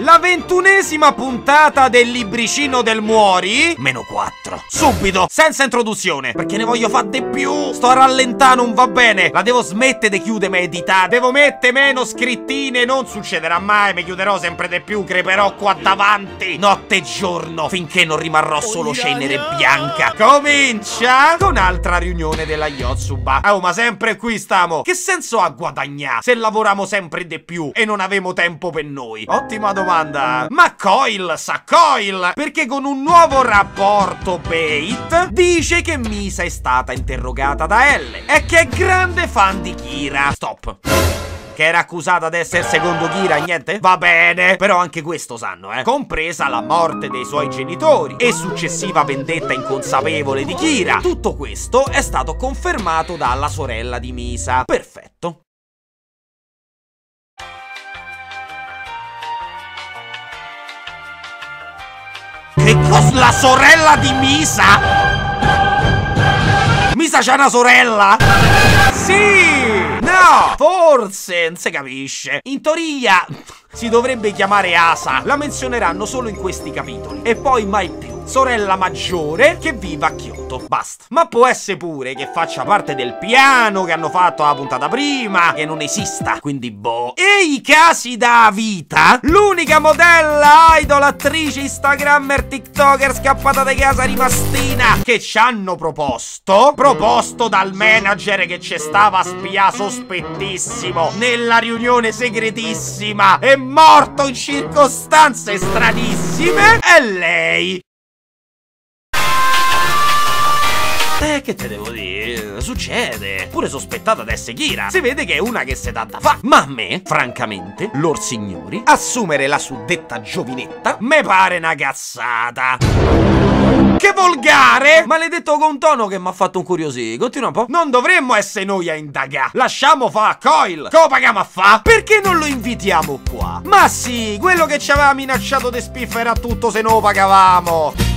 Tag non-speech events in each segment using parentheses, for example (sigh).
La ventunesima puntata del libricino del Muori. Meno 4. Subito, senza introduzione. Perché ne voglio fare di più. Sto a rallentare, non va bene. La devo smettere di chiudermi editare. Devo mettere meno scrittine. Non succederà mai. Mi chiuderò sempre di più. Creperò qua davanti. Notte e giorno. Finché non rimarrò solo cenere bianca. Comincia con altra riunione della Yotsuba. Oh, ma sempre qui stiamo. Che senso ha guadagnare se lavoriamo sempre di più e non avemo tempo per noi? Ottima domanda domanda. Ma Coil sa Coil perché con un nuovo rapporto Bait dice che Misa è stata interrogata da L e che è grande fan di Kira. Stop che era accusata di essere secondo Kira, niente? Va bene, però anche questo sanno, eh. Compresa la morte dei suoi genitori e successiva vendetta inconsapevole di Kira. Tutto questo è stato confermato dalla sorella di Misa. Perfetto. Che cosa? La sorella di Misa? Misa c'ha una sorella? Sì! No! Forse, non si capisce. In teoria si dovrebbe chiamare Asa. La menzioneranno solo in questi capitoli. E poi mai più sorella maggiore che viva a Kyoto. Basta. Ma può essere pure che faccia parte del piano che hanno fatto la puntata prima, che non esista. Quindi boh. E i casi da vita? L'unica modella, idol, attrice, instagrammer, tiktoker scappata da casa rimastina che ci hanno proposto, proposto dal manager che ci stava a spia sospettissimo nella riunione segretissima, è morto in circostanze stranissime, è lei. Eh, che te devo dire? Succede. Pure sospettata di essere. Si vede che è una che si dà da fa. Ma a me, francamente, lor signori, assumere la suddetta giovinetta me pare una cazzata. Che volgare! Maledetto con tono che mi ha fatto un curiosì. Continua un po'. Non dovremmo essere noi a indagare. Lasciamo fa a Coil. Come paghiamo a fa? Perché non lo invitiamo qua? Ma sì, quello che ci aveva minacciato di spiffera tutto se non lo pagavamo.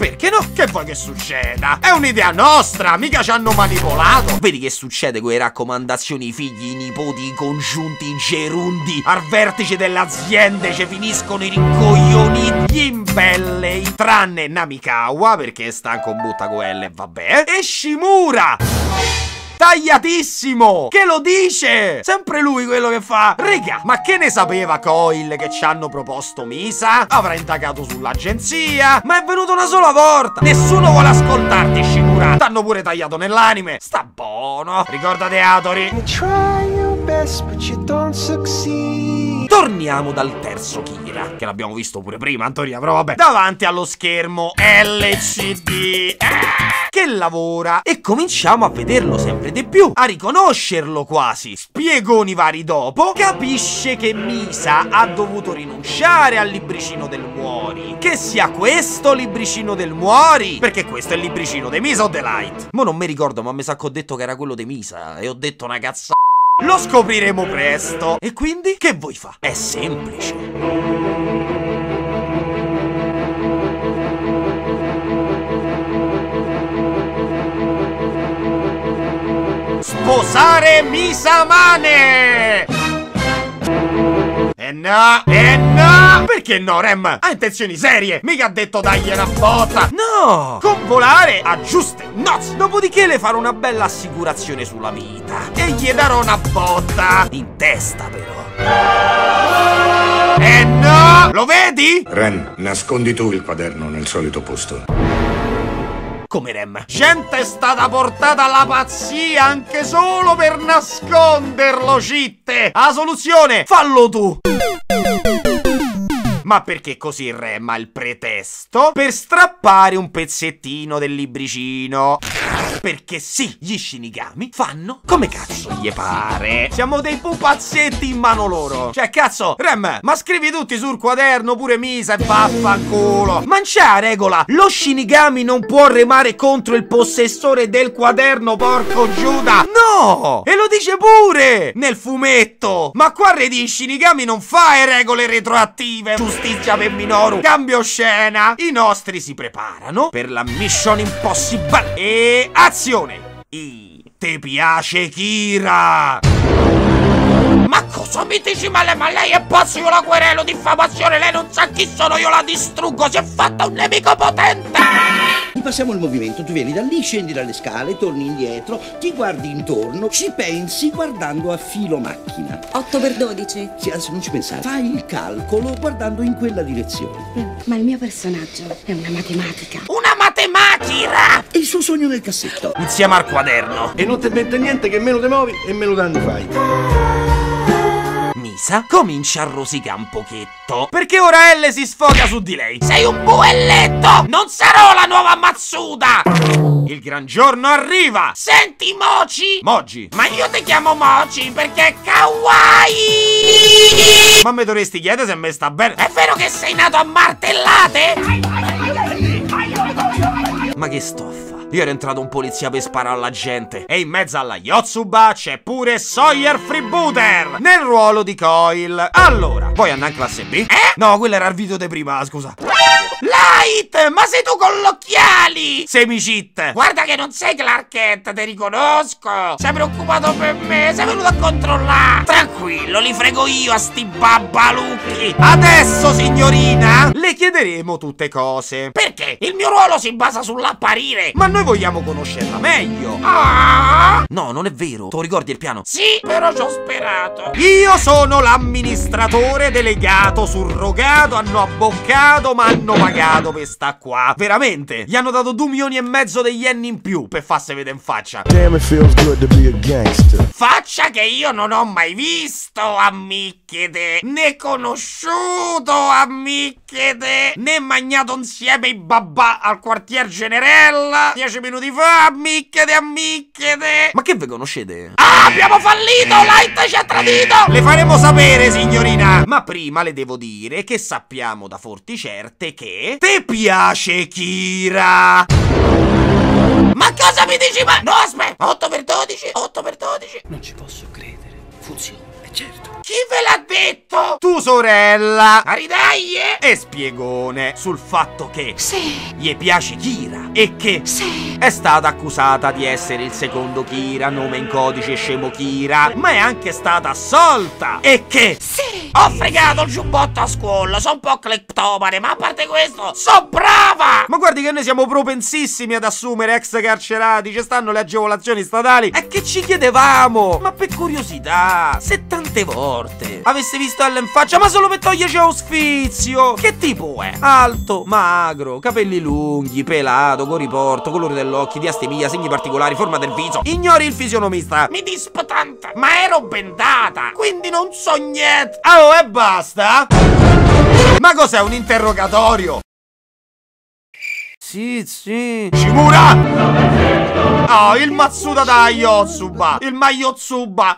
Perché no? Che vuoi che succeda? È un'idea nostra, mica ci hanno manipolato. Vedi che succede con le raccomandazioni, figli, nipoti, congiunti, gerundi, al vertice delle aziende ci finiscono i rincoglioniti, gli imbellei, tranne Namikawa, perché è stanco butta L, vabbè, e Shimura! Tagliatissimo! Che lo dice! Sempre lui quello che fa. Raga, ma che ne sapeva Coil che ci hanno proposto Misa? Avrà indagato sull'agenzia? Ma è venuto una sola volta! Nessuno vuole ascoltarti, Shimura! T'hanno pure tagliato nell'anime! Sta buono! Ricordate Atori! Torniamo dal terzo Kira, che l'abbiamo visto pure prima, Antonia, però vabbè. Davanti allo schermo LCD. Ah! che lavora e cominciamo a vederlo sempre di più, a riconoscerlo quasi. Spiegoni vari dopo, capisce che Misa ha dovuto rinunciare al libricino del Muori. Che sia questo libricino del Muori, perché questo è il libricino di Misa o The Light. Mo non mi ricordo, ma mi sa che ho detto che era quello di Misa e ho detto una cazzo. Lo scopriremo presto. E quindi che vuoi fa? È semplice. sposare Misamane! Eh no, eh no! Perché no, Rem? Ha intenzioni serie! Mica ha detto dagli una botta! No! Con volare a giuste nozze! Dopodiché le farò una bella assicurazione sulla vita! E gli darò una botta! In testa, però! Eh no! Lo vedi? Ren, nascondi tu il quaderno nel solito posto come Rem. Gente è stata portata alla pazzia anche solo per nasconderlo, citte! La soluzione, fallo tu! Ma perché così Rem ha il pretesto? Per strappare un pezzettino del libricino. Perché sì, gli Shinigami fanno come cazzo gli pare. Siamo dei pupazzetti in mano loro. Cioè, cazzo, Rem, ma scrivi tutti sul quaderno pure Misa e vaffanculo. Ma c'è la regola. Lo Shinigami non può remare contro il possessore del quaderno, porco Giuda. No! E lo dice pure nel fumetto. Ma qua Re di Shinigami non fa le regole retroattive. Giustizia per Minoru. Cambio scena. I nostri si preparano per la Mission Impossible. E azione! I, te piace Kira? Ma cosa mi dici male, ma lei è pazzo, io la querelo, diffamazione, lei non sa chi sono, io la distruggo, si è fatta un nemico potente! Passiamo il movimento, tu vieni da lì, scendi dalle scale, torni indietro, ti guardi intorno, ci pensi guardando a filo macchina. 8 per 12? Sì, adesso non ci pensare. Fai il calcolo guardando in quella direzione. Ma il mio personaggio è una matematica. Una matematica! E il suo sogno nel cassetto. Insieme al quaderno. E non ti mette niente che meno ti muovi e meno danni fai. Misa comincia a rosicare un pochetto. Perché ora Elle si sfoga su di lei. Sei un buelletto! Non sarò la nuova Mazzuda! Il gran giorno arriva! Senti, Moci! Moji! Ma io ti chiamo Moci perché è kawaii! Ma mi dovresti chiedere se me sta bene? È vero che sei nato a martellate? Ma che stoffa? Io ero entrato un polizia per sparare alla gente. E in mezzo alla Yotsuba c'è pure Sawyer Freebooter nel ruolo di Coil. Allora, vuoi andare in classe B? Eh? No, quello era il video di prima, scusa. Light, ma sei tu con gli occhiali! Semicit! Guarda che non sei Clark Kent, ti riconosco! Sei preoccupato per me, sei venuto a controllare! Tranquillo, li frego io a sti babbalucchi! Adesso, signorina, le chiederemo tutte cose. Perché? Il mio ruolo si basa sull'apparire! Ma noi vogliamo conoscerla meglio! Ah! No, non è vero. Tu ricordi il piano? Sì, però ci ho sperato. Io sono l'amministratore delegato surrogato, hanno abboccato, ma hanno pagato per sta qua. Veramente? Gli hanno dato 2 milioni e mezzo degli yen in più per farsi vedere in faccia. Damn, it feels good to be a gangster. Faccia che io non ho mai visto, ammicchete, né conosciuto, ammicchete, né magnato insieme i babà al quartier generella dieci minuti fa, ammicchete, ammicchete. Ma che vi conoscete? Ah, abbiamo fallito, Light ci ha tradito. Le faremo sapere, signorina. Ma prima le devo dire che sappiamo da fonti certe che ti piace Kira. Ma cosa mi dici? Ma no, aspetta! 8 per 12, 8 per 12. Non ci posso credere. Funziona, certo. Chi ve l'ha detto? Tu sorella! Aridaglie! E spiegone sul fatto che Sì, gli piace Kira e che sì. è stata accusata di essere il secondo Kira, nome in codice scemo Kira, ma è anche stata assolta e che Sì! ho fregato il giubbotto a scuola, sono un po' cleptomane, ma a parte questo, so brava! Ma guardi che noi siamo propensissimi ad assumere ex carcerati, ci stanno le agevolazioni statali. E che ci chiedevamo? Ma per curiosità, se tante volte avesse visto Ellen in faccia, ma solo per toglierci lo sfizio. Che tipo è? Alto, magro, capelli lunghi, pelato, con riporto, colore dell'occhio, diastemia, segni particolari, forma del viso. Ignori il fisionomista. Mi dispo tanto, ma ero bendata, quindi non so niente. Oh, e basta? Ma cos'è un interrogatorio? Sì, sì. Shimura! Oh, il Matsuda da Yotsuba! Il Mayotsuba!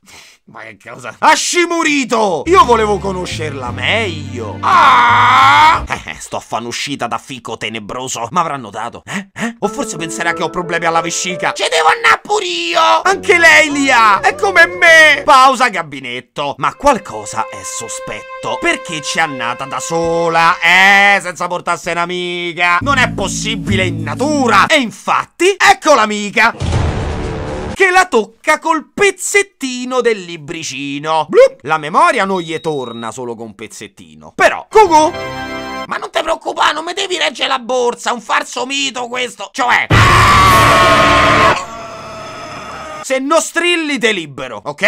Ma che cosa? Hashimurito! Io volevo conoscerla meglio! Ah! Eh, sto a fare un'uscita da fico tenebroso. Ma avrà notato? Eh? Eh? O forse penserà che ho problemi alla vescica? Ci devo andare pure io! Anche lei li ha! È come me! Pausa gabinetto. Ma qualcosa è sospetto. Perché ci è annata da sola? Eh, senza portarsi un'amica. Non è possibile in natura. E infatti, ecco l'amica! Che la tocca col pezzettino del libricino. Blup. La memoria non gli torna solo con un pezzettino. Però, cucù! Ma non ti preoccupare, non mi devi reggere la borsa, un falso mito questo. Cioè... Se non strilli te libero, ok?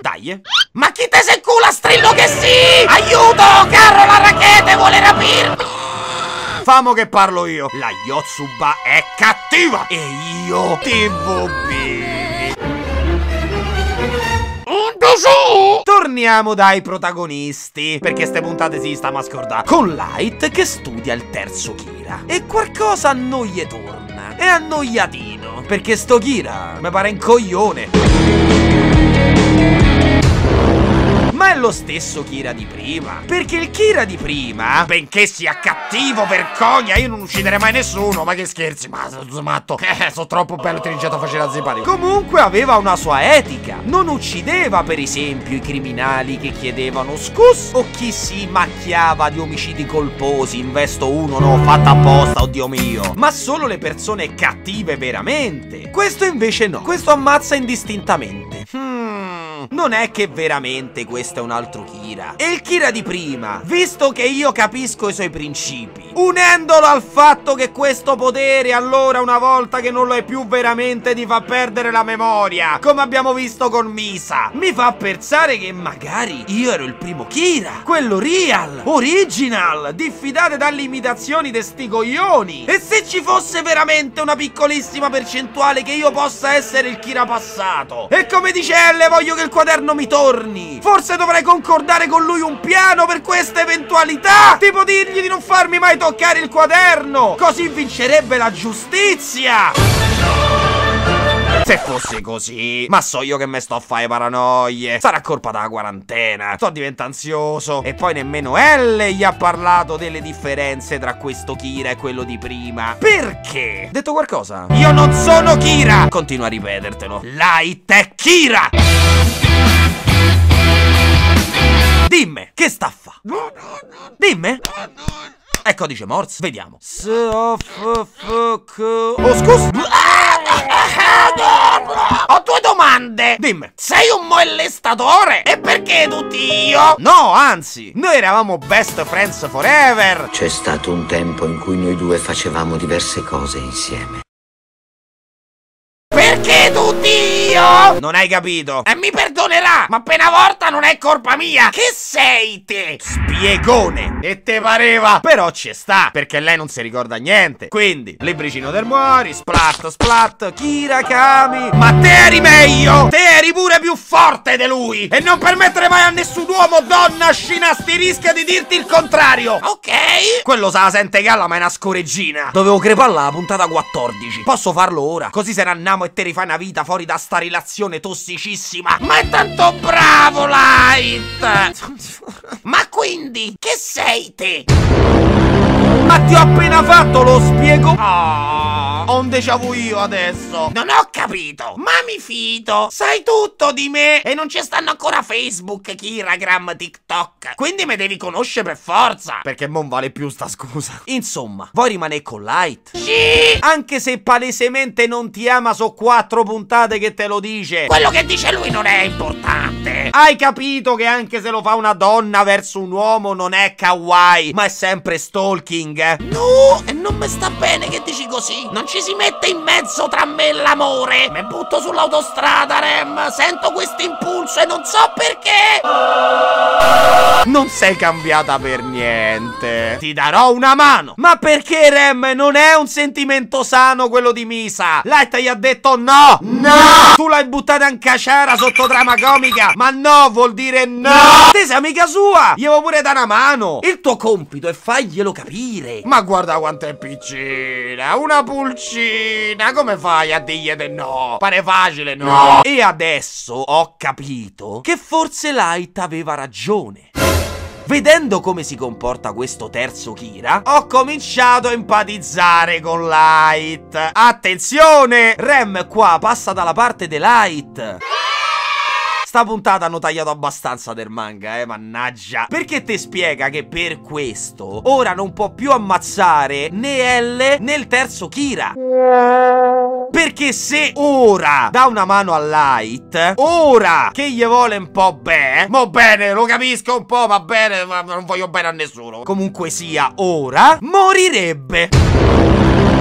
Dai. eh. Ma chi te se cula strillo che sì? Aiuto! Carro la rachete vuole rapirmi! Famo che parlo io. La Yotsuba è cattiva e io TVB. Torniamo dai protagonisti, perché ste puntate si sta a scordare. Con Light che studia il terzo Kira. E qualcosa a noi gli torna. È annoiatino, perché sto Kira mi pare un coglione. Ma è lo stesso Kira di prima. Perché il Kira di prima, benché sia cattivo, vergogna, io non ucciderei mai nessuno. Ma che scherzi, ma sono matto. (laughs) Eh, sono troppo bello intelligente a facere la simpatico. Comunque aveva una sua etica. Non uccideva, per esempio, i criminali che chiedevano scus o chi si macchiava di omicidi colposi. Investo uno, no, fatta apposta, oddio mio. Ma solo le persone cattive veramente. Questo invece no. Questo ammazza indistintamente. Non è che veramente questo è un altro Kira. E il Kira di prima, visto che io capisco i suoi principi, unendolo al fatto che questo potere, allora una volta che non lo è più veramente, ti fa perdere la memoria, come abbiamo visto con Misa, mi fa pensare che magari io ero il primo Kira, quello real, original, diffidate dalle imitazioni de sti coglioni. E se ci fosse veramente una piccolissima percentuale che io possa essere il Kira passato? E come dice Elle, voglio che il quaderno mi torni. Forse dovrei concordare con lui un piano per questa eventualità. Tipo dirgli di non farmi mai toccare il quaderno. Così vincerebbe la giustizia. Se fosse così, ma so io che me sto a fare paranoie. Sarà colpa della quarantena. Sto diventando ansioso. E poi nemmeno Elle gli ha parlato delle differenze tra questo Kira e quello di prima. Perché? Detto qualcosa? Io non sono Kira! Continua a ripetertelo. Light è Kira! Dimmi, che sta a fa? Dimmi. È codice Morse? Vediamo. Oh, scusa. Ho due domande. Dimmi. Sei un mollestatore? E perché tutti io? No, anzi, noi eravamo best friends forever. C'è stato un tempo in cui noi due facevamo diverse cose insieme. Perché tutti io? Non hai capito? E mi perdonerà, ma appena volta non è colpa mia. Che sei te? Spiegone. E te pareva? Però ci sta, perché lei non si ricorda niente. Quindi, libricino del muori, splat, splat, Kira Kami. Ma te eri meglio! Te eri pure più forte di lui! E non permettere mai a nessun uomo, donna, scinasti rischia di dirti il contrario! Ok? Quello sa la sente galla, ma è una scoreggina. Dovevo crepalla la puntata 14. Posso farlo ora? Così se ne andiamo e te rifai una vita fuori da sta relazione tossicissima. Ma è tanto bravo, Light! (laughs) Ma quindi, che sei te? Ma ti ho appena fatto lo spiego. Ah, ho un déjà vu io adesso. Non ho capito. Ma mi fido. Sai tutto di me. E non ci stanno ancora Facebook, Kiragram, TikTok. Quindi me devi conoscere per forza. Perché non vale più sta scusa. Insomma, vuoi rimanere con Light? Sì. Anche se palesemente non ti ama, so quattro puntate che te lo dice. Quello che dice lui non è importante. Hai capito che anche se lo fa una donna verso un uomo non è kawaii, ma è sempre stalking? No, e non mi sta bene che dici così. Non ci si mette in mezzo tra me e l'amore. Mi butto sull'autostrada, Rem. Sento questo impulso e non so perché. Non sei cambiata per niente. Ti darò una mano. Ma perché, Rem? Non è un sentimento sano quello di Misa. Light gli ha detto no. No. Tu l'hai buttata in cacera sotto trama comica. Ma no, vuol dire no. Te sei amica sua. Gli avevo pure da una mano. Il tuo compito è farglielo capire. Ma guarda quanto è piccina. Una pulcina. Come fai a dirgli di no? Pare facile, no? E adesso ho capito che forse Light aveva ragione. Vedendo come si comporta questo terzo Kira, ho cominciato a empatizzare con Light. Attenzione! Rem qua passa dalla parte di Light. Sta puntata hanno tagliato abbastanza del manga, eh, mannaggia. Perché ti spiega che per questo ora non può più ammazzare né L né il terzo Kira. Perché se ora dà una mano a Light, ora che gli vuole un po' bene, mo bene, lo capisco un po', va bene, ma non voglio bene a nessuno. Comunque sia, ora morirebbe.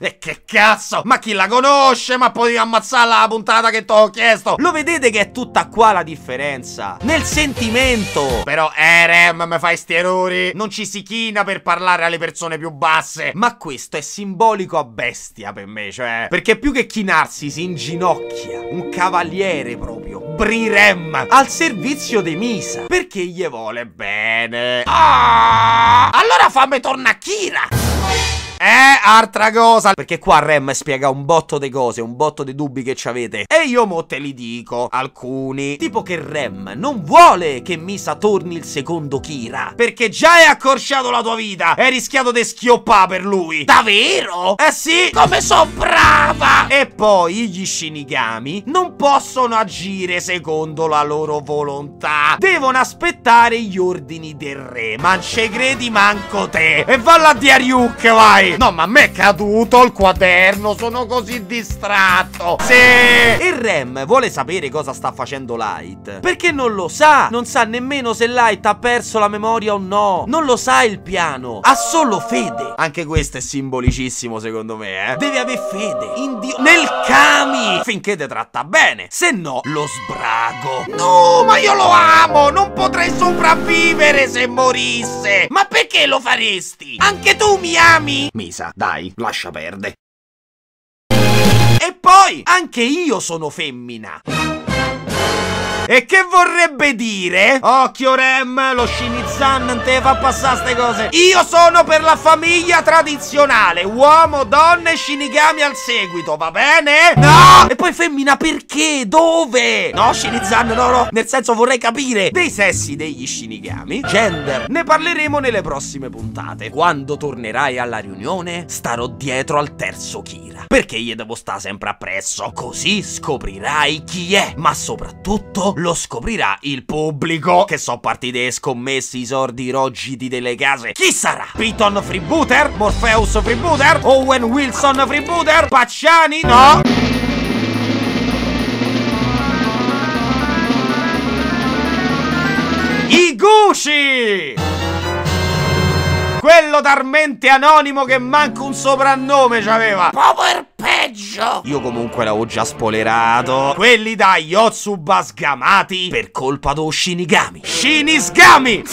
E che cazzo? Ma chi la conosce? Ma potevi ammazzarla la puntata che ti ho chiesto? Lo vedete che è tutta qua la differenza? Nel sentimento. Però, eh, Rem, mi fai sti errori. Non ci si china per parlare alle persone più basse. Ma questo è simbolico a bestia per me, cioè. Perché più che chinarsi si inginocchia. Un cavaliere proprio. Brirem al servizio di Misa. Perché gli vuole bene. Ah! Allora fammi tornare Kira. Eh, altra cosa. Perché qua Rem spiega un botto di cose Un botto di dubbi che ci avete E io mo te li dico Alcuni. Tipo che Rem non vuole che Misa torni il secondo Kira. Perché già hai accorciato la tua vita. Hai rischiato di schioppare per lui. Davvero? Eh sì Come so brava. E poi gli Shinigami Non possono agire secondo la loro volontà. Devono aspettare gli ordini del re. Ma non ci credi manco te. E valla a Diariuk vai dai! No, ma a me è caduto il quaderno, sono così distratto. Sì! Il Rem vuole sapere cosa sta facendo Light. Perché non lo sa. Non sa nemmeno se Light ha perso la memoria o no. Non lo sa il piano. Ha solo fede. Anche questo è simbolicissimo, secondo me, eh. Devi avere fede in Dio. Nel Kami! Finché ti tratta bene. Se no, lo sbrago. No, ma io lo amo! Non potrei sopravvivere se morisse! Ma perché lo faresti? Anche tu mi ami? Misa, dai, lascia perdere. E poi, anche io sono femmina. E che vorrebbe dire? Occhio Rem, lo Shinizan non te fa passare ste cose. Io sono per la famiglia tradizionale, uomo, donne e Shinigami al seguito, va bene? No! E poi femmina perché? Dove? No, Shinizan, no, no. Nel senso vorrei capire dei sessi degli Shinigami, gender. Ne parleremo nelle prossime puntate. Quando tornerai alla riunione, starò dietro al terzo Kira. Perché gli devo stare sempre appresso. Così scoprirai chi è. Ma soprattutto lo scoprirà il pubblico. Che so partite scommessi, i sordi rogidi delle case. Chi sarà? Piton Freebooter? Morpheus Freebooter? Owen Wilson Freebooter? Pacciani? No! Iguchi! Quello d'armente anonimo che manca un soprannome c'aveva. Power peggio. Io comunque l'avevo già spoilerato. Quelli da Yotsuba sgamati per colpa do Shinigami. Shinigami!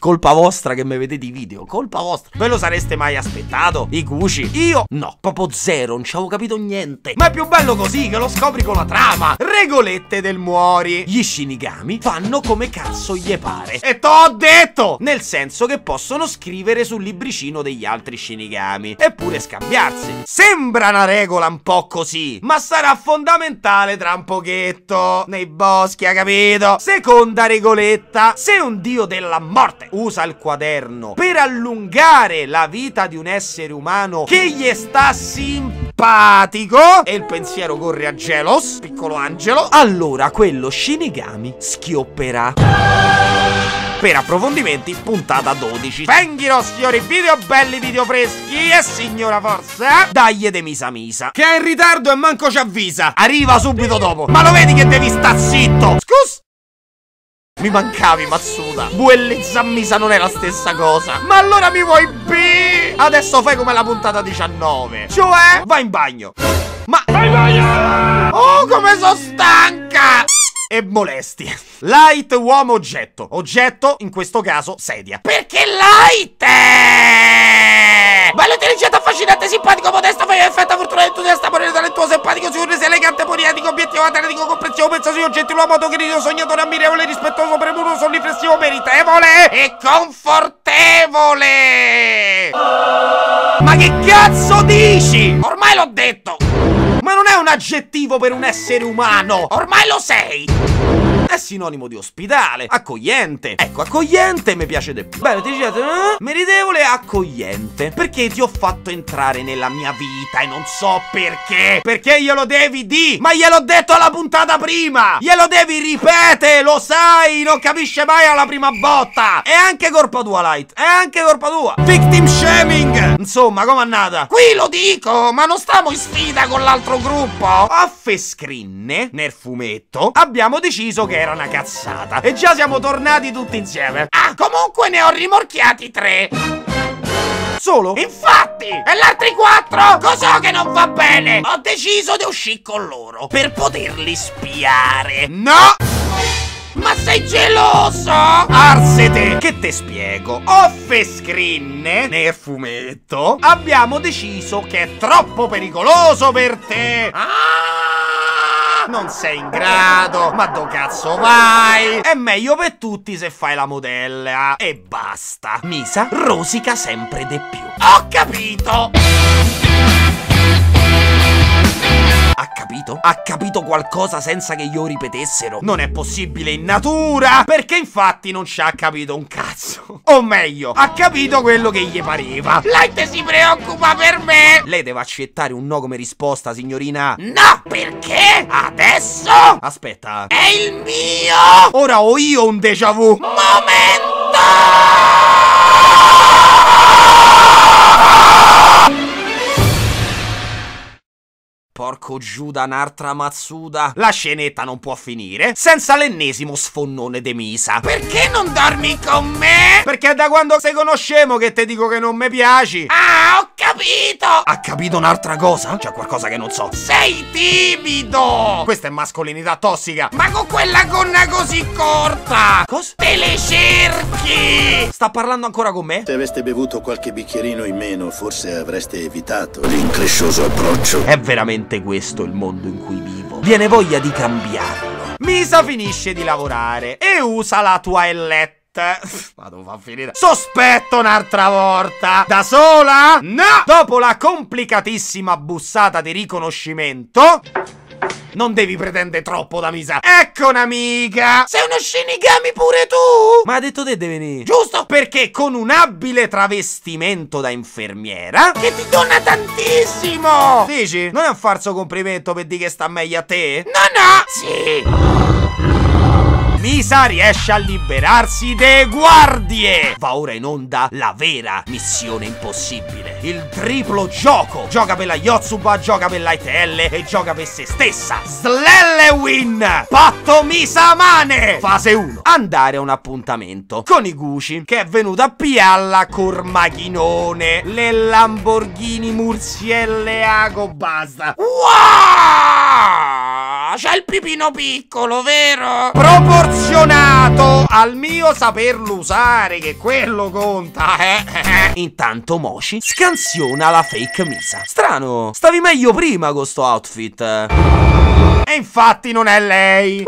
colpa vostra che mi vedete i video. Colpa vostra. Ve lo sareste mai aspettato? I Gucci? Io? No, proprio zero. Non ci avevo capito niente. Ma è più bello così che lo scopri con la trama. Regolette del muori. Gli Shinigami fanno come cazzo gli pare. E t'ho detto! Nel senso che possono scrivere sul libricino degli altri Shinigami. Eppure scambiarsi. Sembra una regola un po' così, ma sarà fondamentale tra un pochetto. Nei boschi, ha capito? Seconda regoletta. Se un dio della morte usa il quaderno per allungare la vita di un essere umano che gli sta simpatico e il pensiero corre a Gelos, piccolo angelo, allora quello Shinigami schiopperà. Per approfondimenti, puntata 12. Fenghiro, signori, video belli, video freschi e signora forza, dagli de misa misa. Che è in ritardo e manco ci avvisa. Arriva subito dopo. Ma lo vedi che devi sta zitto? Scus? Mi mancavi, Mazzuda. Buelle zammisa non è la stessa cosa. Ma allora mi vuoi B? Adesso fai come la puntata 19. Cioè, vai in bagno. Ma... Vai in bagno! Oh, come sono stanca! E molesti. Light uomo oggetto. Oggetto, in questo caso, sedia. Perché light è... Bello, intelligente, affascinante, simpatico, modesto, fai effetto, fortunato, entusiasta, morire talentuoso, empatico, sicuro, alegante, poliatico, obiettivo, atletico, comprensivo, pensato, gentile, uomo, querido, sognatore, ammirevole, rispettoso, premuroso, riflessivo, meritevole e confortevole. Ma che cazzo dici? Ormai l'ho detto. Ma non è un aggettivo per un essere umano! Ormai lo sei! È sinonimo di ospitale, accogliente. Ecco, accogliente mi piace di più. Bene, ti dicete, eh? meritevole accogliente. Perché ti ho fatto entrare nella mia vita e non so perché. Perché glielo devi di? Ma gliel'ho detto alla puntata prima! Glielo devi ripetere, lo sai! Non capisce mai alla prima botta! È anche colpa tua, Light! È anche colpa tua! Victim shaming! Insomma, com'è andata? Qui lo dico, ma non stiamo in sfida con l'altro gruppo! A Fescrinne, nel fumetto, abbiamo deciso che era una cazzata. E già siamo tornati tutti insieme. Ah, comunque ne ho rimorchiati tre. Solo? Infatti! E gli altri quattro? Cos'ho che non va bene? Ho deciso di uscire con loro per poterli spiare. No! Ma sei geloso? Arsete! Che te spiego? Off screen, nel fumetto, abbiamo deciso che è troppo pericoloso per te. Ah! Non sei in grado, ma do cazzo vai? È meglio per tutti se fai la modella. E basta. Misa rosica sempre di più. Ho capito! Ha capito? Ha capito qualcosa senza che io ripetessero? Non è possibile in natura! Perché infatti non ci ha capito un cazzo. O meglio, ha capito quello che gli pareva. Light si preoccupa per me! Lei deve accettare un no come risposta, signorina. No! Perché? Adesso? Aspetta. È il mio! Ora ho io un déjà vu. Momento! Porco Giuda un'altra mazzuda. La scenetta non può finire senza l'ennesimo sfonnone de Misa. Perché non dormi con me? Perché è da quando se conoscemo che te dico che non mi piaci. Ah, ho capito! Ha capito un'altra cosa? C'è qualcosa che non so. Sei timido! Questa è mascolinità tossica. Ma con quella gonna così corta! Cosa? Te le cerchi! Sta parlando ancora con me? Se aveste bevuto qualche bicchierino in meno, forse avreste evitato l'increscioso approccio. È veramente questo il mondo in cui vivo. Viene voglia di cambiarlo. Misa finisce di lavorare e usa la toilette. Ma devo far finire. Sospetto un'altra volta. Da sola? No! Dopo la complicatissima bussata di riconoscimento. Non devi pretendere troppo da Misa. Ecco un'amica. Sei uno shinigami pure tu. Ma ha detto te devi venire. Giusto? Perché con un abile travestimento da infermiera che ti dona tantissimo. Dici? Non è un falso complimento per dire che sta meglio a te? No, no. Sì. Misa riesce a liberarsi delle guardie! Va ora in onda la vera missione impossibile. Il triplo gioco! Gioca per la Yotsuba, gioca per la ITL e gioca per se stessa. Slellewin! Patto Misamane! Fase 1. Andare a un appuntamento con Iguchi che è venuto a pialla col macchinone. Le Lamborghini Murcielle Ago basta. Wow! C'è il pipino piccolo, vero? Proporzionato al mio saperlo usare, che quello conta, eh? (laughs) Intanto Moshi scansiona la fake Misa. Strano, stavi meglio prima con sto outfit. E infatti non è lei.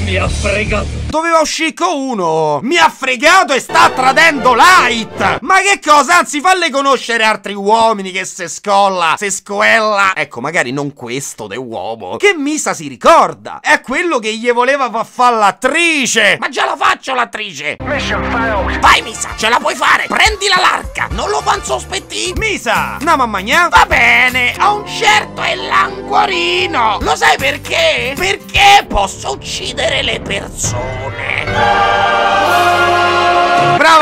Mi ha fregato. Doveva uscire con uno! Mi ha fregato e sta tradendo Light! Ma che cosa? Anzi, falle conoscere altri uomini che se scolla, se scoella. Ecco, magari non questo de uomo. Che Misa si ricorda! È quello che gli voleva far fare l'attrice! Ma già la faccio l'attrice! Vai, Misa, ce la puoi fare! Prendila l'arca! Non lo fan sospetti? Misa! No, mamma mia! Va bene! Ho un certo e languorino! Lo sai perché? Perché posso uccidere le persone!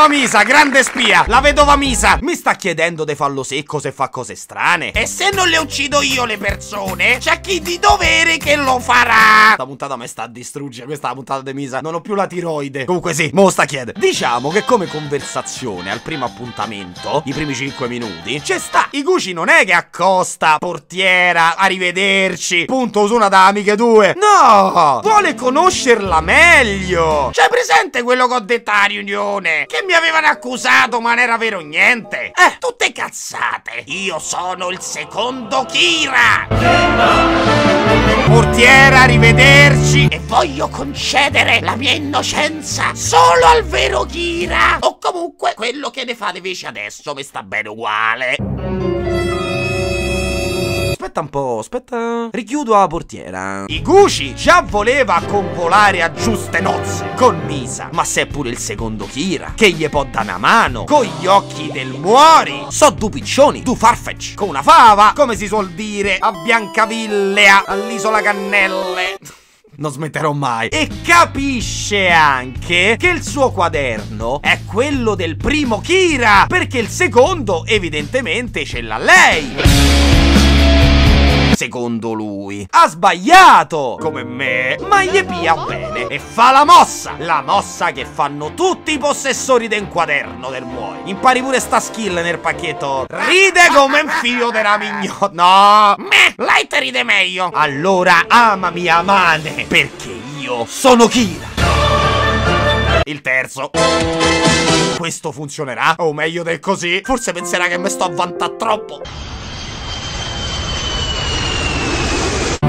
Misa, grande spia! La vedova Misa mi sta chiedendo di farlo secco se fa cose strane. E se non le uccido io le persone, c'è chi di dovere che lo farà. Questa puntata mi sta a distruggere, questa è la puntata di Misa. Non ho più la tiroide. Comunque sì, mo sta chiede. Diciamo che come conversazione al primo appuntamento, i primi 5 minuti, c'è sta. Iguchi non è che accosta, portiera, arrivederci, punto su una da amiche due. No! Vuole conoscerla meglio. C'è presente quello che ho detto a riunione? Che mi avevano accusato ma non era vero niente. Eh, tutte cazzate. Io sono il secondo Kira. Portiera, arrivederci. E voglio concedere la mia innocenza solo al vero Kira. O comunque quello che ne fate invece adesso mi sta bene uguale. Aspetta un po', aspetta. Richiudo la portiera. Iguchi già voleva convolare a giuste nozze con Misa, ma se è pure il secondo Kira, che gli può dare una mano, con gli occhi del muori. So due piccioni, due farfetch, con una fava, come si suol dire, a Biancavillea, all'isola Cannelle. (laughs) Non smetterò mai. E capisce anche che il suo quaderno è quello del primo Kira, perché il secondo evidentemente ce l'ha lei secondo lui. Ha sbagliato, come me, ma gli pia bene e fa la mossa, la mossa che fanno tutti i possessori del quaderno del muori. Impari pure sta skill nel pacchetto. Ride come un figlio della mignotta. No, me, Light ride meglio. Allora amami amane, perché io sono Kira. Il terzo. Questo funzionerà? O meglio del così? Forse penserà che mi sto a vantare troppo.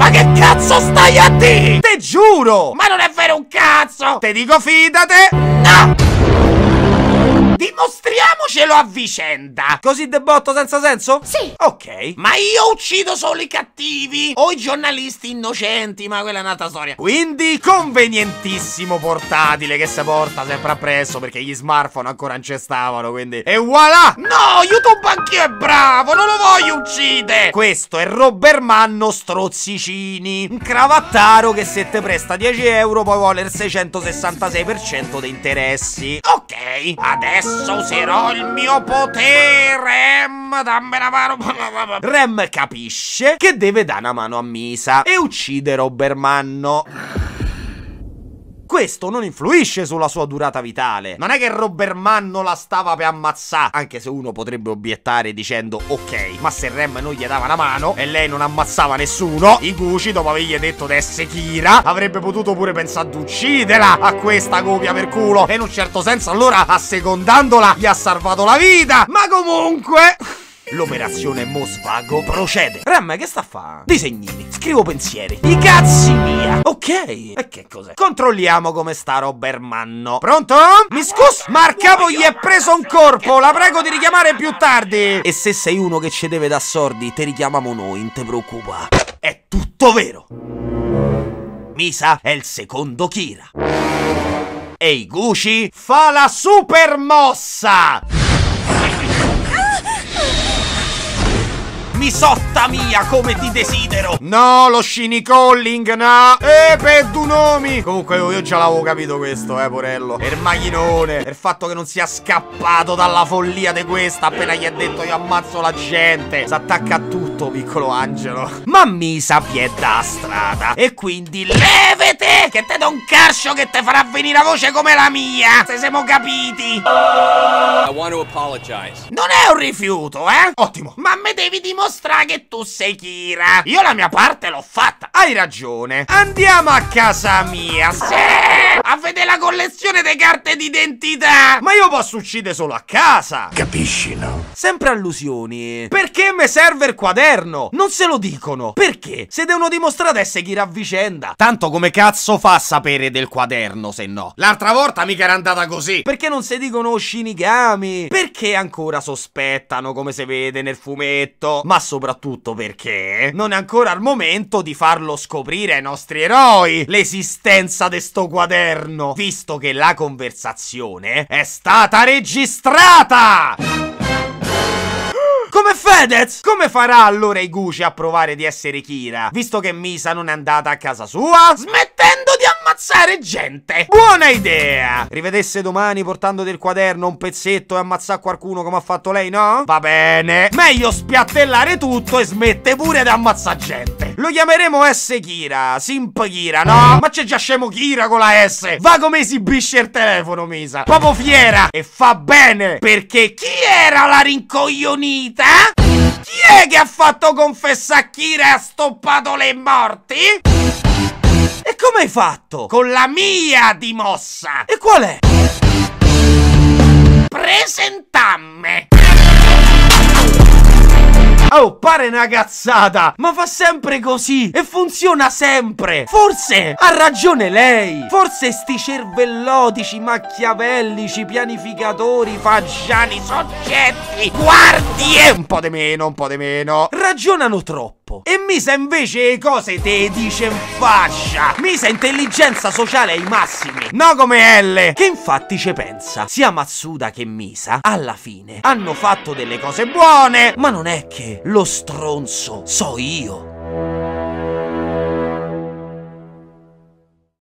Ma che cazzo stai a dire? Te giuro! Ma non è vero un cazzo! Te dico fidate! No! Dimostriamocelo a vicenda! Così debotto senza senso? Sì. Ok. Ma io uccido solo i cattivi o i giornalisti innocenti, ma quella è un'altra storia. Quindi convenientissimo portatile che si porta sempre appresso perché gli smartphone ancora non ci stavano, quindi... E voilà! No, YouTube anch'io è bravo, non lo voglio uccidere! Questo è Robermanno Strozzicini, un cravattaro che se te presta 10 euro poi vuole il 666% di interessi. Ok, adesso Adesso userò il mio potere. Dammi una mano. Rem capisce che deve dare una mano a Misa e uccide Robermanno. Questo non influisce sulla sua durata vitale. Non è che Roberman non la stava per ammazzare. Anche se uno potrebbe obiettare dicendo: Ok, ma se Rem non gli dava una mano e lei non ammazzava nessuno, Iguchi, dopo avergli detto di essere Kira, avrebbe potuto pure pensare di ucciderla a questa copia per culo. E in un certo senso, allora, assecondandola, gli ha salvato la vita. Ma comunque. L'operazione Mosvago procede. Ram, che sta a fa? Disegnini, scrivo pensieri. I cazzi mia! Ok, e che cos'è? Controlliamo come sta Robermanno. Pronto? Mi scus? Marcapo gli è preso un corpo, la prego di richiamare più tardi. E se sei uno che ci deve da sordi, te richiamiamo noi, non te preoccupa. È tutto vero. Misa è il secondo Kira. E Iguchi fa la super mossa! Misotta mia, come ti desidero! No, lo Shini Calling, no! E per due nomi! Comunque io già l'avevo capito questo, eh, porello. Il macchinone, il fatto che non sia scappato dalla follia di questa appena gli ha detto io ammazzo la gente. S'attacca a tutto, piccolo angelo. Ma Misa piedda a strada. E quindi levete! Che te do un cascio che te farà venire a voce come la mia! Se siamo capiti! I want to apologize. Non è un rifiuto, eh? Ottimo. Ma me devi dimostrare che tu sei Kira. Io la mia parte l'ho fatta. Hai ragione. Andiamo a casa mia. Sì! A vedere la collezione di carte d'identità. Ma io posso uccidere solo a casa. Capisci, no? Sempre allusioni. Perché mi serve il quaderno? Non se lo dicono. Perché? Se devono dimostrare essere Kira a vicenda. Tanto come cazzo fa a sapere del quaderno se no? L'altra volta mica era andata così. Perché non si dicono Shinigami? Perché ancora sospettano come si vede nel fumetto? Ma soprattutto perché non è ancora il momento di farlo scoprire ai nostri eroi l'esistenza di sto quaderno, visto che la conversazione è stata registrata! Come Fedez? Come farà allora Iguchi a provare di essere Kira, visto che Misa non è andata a casa sua? Smettendo di ammazzare gente! Buona idea! Rivedesse domani portando del quaderno un pezzetto e ammazzare qualcuno come ha fatto lei, no? Va bene! Meglio spiattellare tutto e smette pure di ammazzare gente! Lo chiameremo S Kira, Simp Kira, no? Ma c'è già scemo Kira con la S! Va come esibisce il telefono, Misa! Proprio fiera! E fa bene! Perché chi era la rincoglionita? Chi è che ha fatto confessare Kira e ha stoppato le morti? E come hai fatto? Con la mia dimossa! E qual è? Presentamme! Oh, pare una cazzata, ma fa sempre così e funziona sempre. Forse ha ragione lei. Forse sti cervellotici, macchiavellici, pianificatori, fagiani, soggetti, guardie, un po' di meno, un po' di meno, ragionano troppo. E Misa invece cose te dice in faccia. Misa intelligenza sociale ai massimi. No come L, che infatti ci pensa. Sia Matsuda che Misa, alla fine, hanno fatto delle cose buone, ma non è che lo stronzo so io.